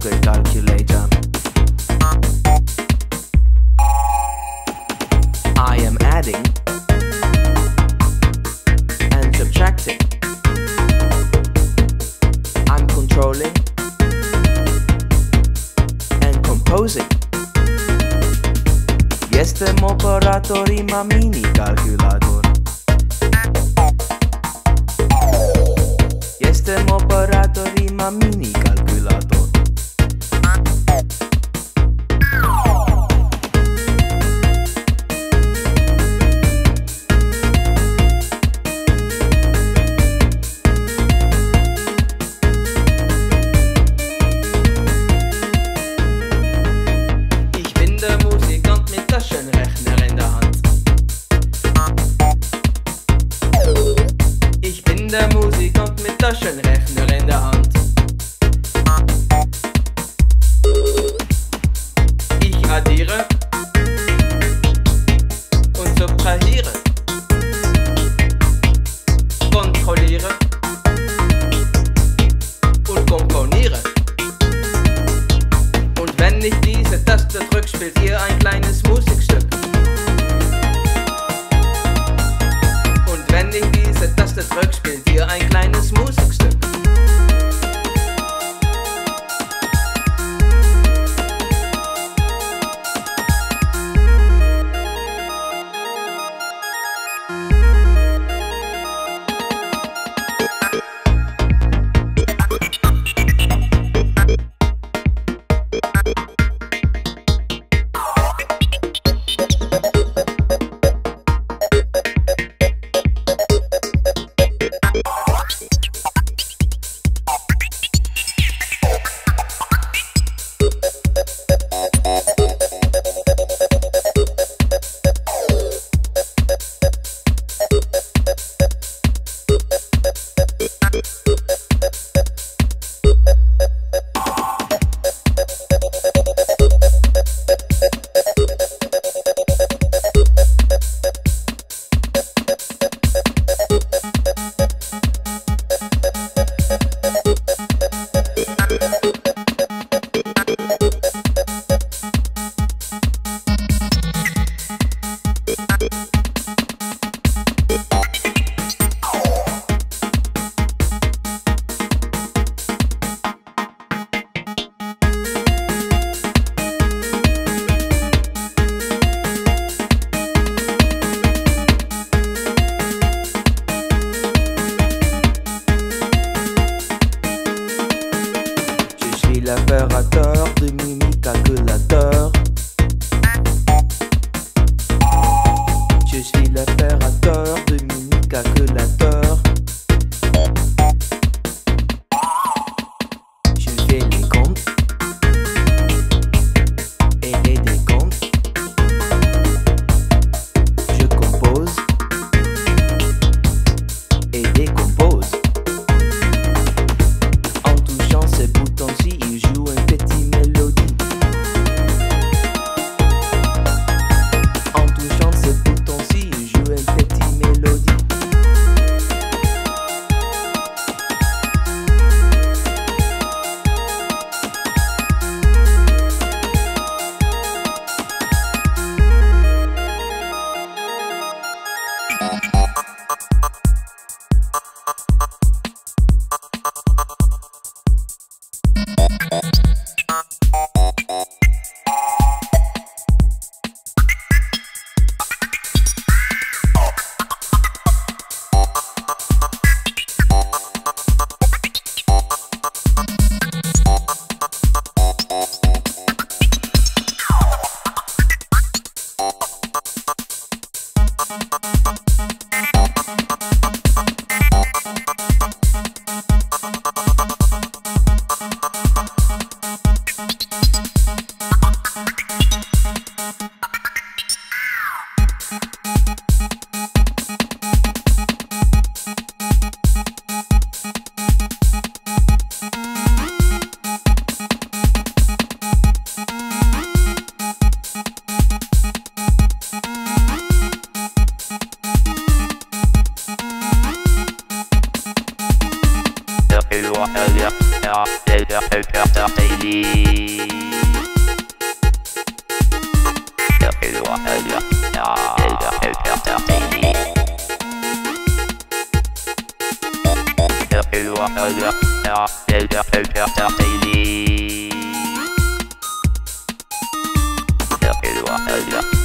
pocket calculator. I am adding and subtracting. I'm controlling and composing. Jestem operator i mam mini calculator. Jestem operator i mam mini calculator. Wenn ich diese Taste drück, spielt ihr ein kleines Musikstück. Und wenn ich diese Taste drück, spielt ihr ein kleines Musikstück. Yeah.